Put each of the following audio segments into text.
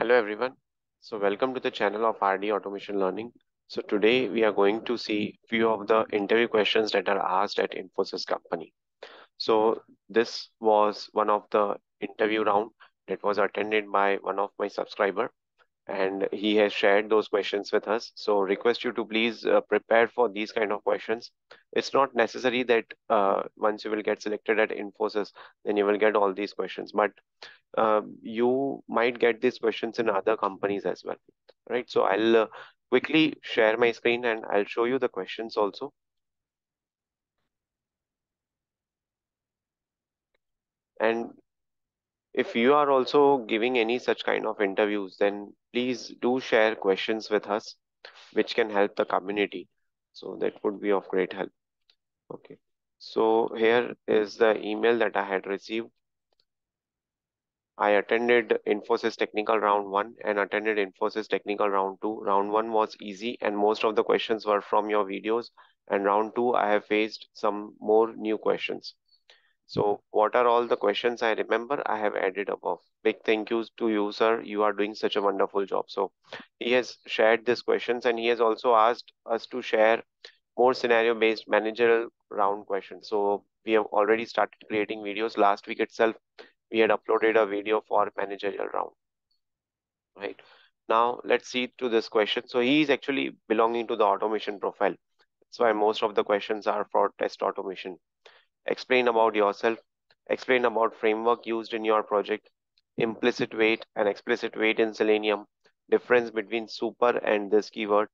Hello everyone. So welcome to the channel of RD Automation Learning. So today we are going to see few of the interview questions that are asked at Infosys company. So this was one of the interview round that was attended by one of my subscriber and he has shared those questions with us. So request you to please uh, prepare for these kind of questions. It's not necessary that uh, once you will get selected at Infosys, then you will get all these questions, but uh, you might get these questions in other companies as well, right? So I'll uh, quickly share my screen and I'll show you the questions also. And if you are also giving any such kind of interviews, then please do share questions with us, which can help the community. So that would be of great help. Okay. So here is the email that I had received. I attended Infosys technical round one and attended Infosys technical round two. Round one was easy and most of the questions were from your videos. And round two, I have faced some more new questions. So what are all the questions I remember I have added above. Big thank yous to you, sir. You are doing such a wonderful job. So he has shared these questions and he has also asked us to share more scenario based managerial round questions. So we have already started creating videos. Last week itself, we had uploaded a video for managerial round. Right. Now let's see to this question. So he is actually belonging to the automation profile. That's why most of the questions are for test automation explain about yourself, explain about framework used in your project, implicit wait and explicit wait in Selenium, difference between super and this keyword.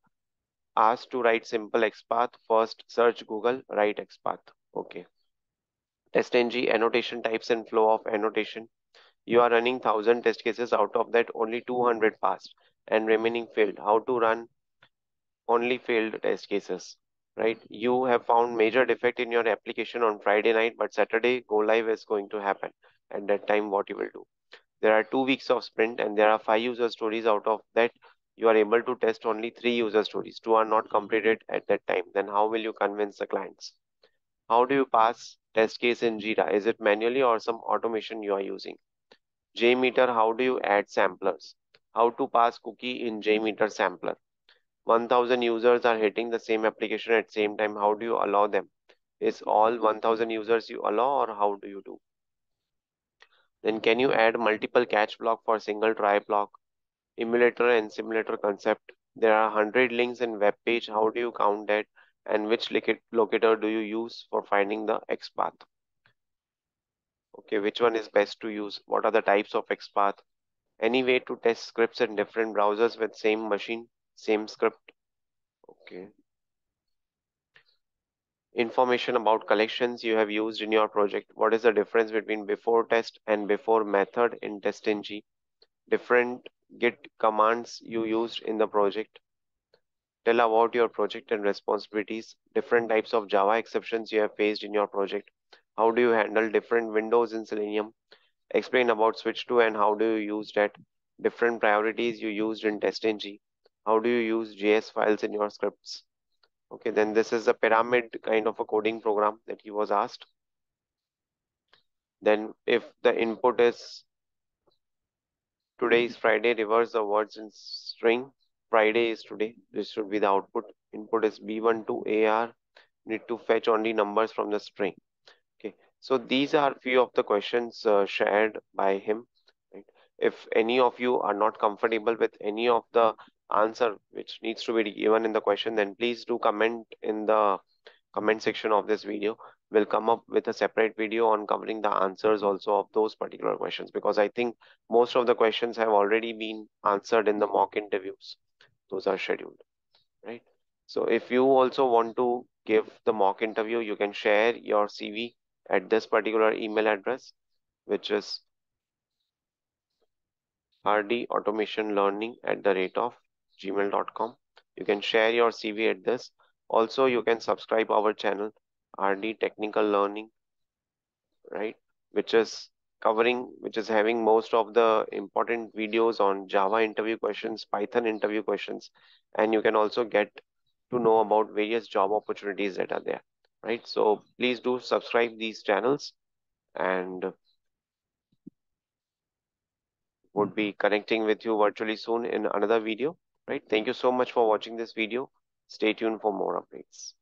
Ask to write simple XPath, first search Google, write XPath. Okay. Test TestNG, annotation types and flow of annotation. You are running 1000 test cases, out of that only 200 passed and remaining failed. How to run only failed test cases? Right? You have found major defect in your application on Friday night, but Saturday go live is going to happen. At that time, what you will do? There are two weeks of sprint and there are five user stories out of that. You are able to test only three user stories. Two are not completed at that time. Then how will you convince the clients? How do you pass test case in Jira? Is it manually or some automation you are using? JMeter, how do you add samplers? How to pass cookie in JMeter sampler? 1000 users are hitting the same application at same time how do you allow them? Is all 1000 users you allow or how do you do? Then can you add multiple catch block for single try block? Emulator and simulator concept. There are 100 links in web page. How do you count that? And which locator do you use for finding the xpath okay which one is best to use? What are the types of xpath any way to test scripts in different browsers with same machine same script. Okay. Information about collections you have used in your project. What is the difference between before test and before method in TestNG different git commands you used in the project. Tell about your project and responsibilities. Different types of java exceptions you have faced in your project. How do you handle different windows in selenium? Explain about switch to and how do you use that. Different priorities you used in TestNG how do you use JS files in your scripts? Okay, then this is a pyramid kind of a coding program that he was asked. Then if the input is today is Friday, reverse the words in string. Friday is today. This should be the output. Input is B1 to AR. Need to fetch only numbers from the string. Okay, so these are few of the questions uh, shared by him. If any of you are not comfortable with any of the answer which needs to be given in the question, then please do comment in the comment section of this video. We'll come up with a separate video on covering the answers also of those particular questions because I think most of the questions have already been answered in the mock interviews. Those are scheduled, right? So if you also want to give the mock interview, you can share your CV at this particular email address, which is rdautomationlearning at the rate of gmail.com. You can share your CV at this. Also, you can subscribe our channel, RD Technical Learning, right? Which is covering, which is having most of the important videos on Java interview questions, Python interview questions, and you can also get to know about various job opportunities that are there, right? So please do subscribe these channels and would be connecting with you virtually soon in another video, right? Thank you so much for watching this video. Stay tuned for more updates.